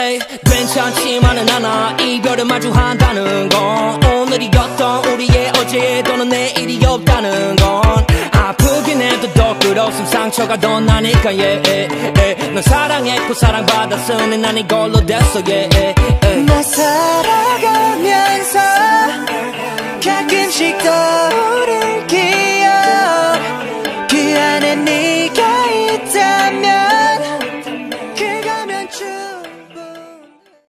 에이, 괜찮지만은 않아 이별을 마주한다는 건 오늘이었던 우리의 어제도는 내일이 없다는 건 아프긴 해도 더 끝없음 상처가 더 나니까 예, 예, 예. 넌 사랑했고 사랑받았으니 난 이걸로 됐어 예, 예, 예. 나 살아가면서 가끔씩 떠오른 기억 그 안에 네가 있다면 그거면 쭉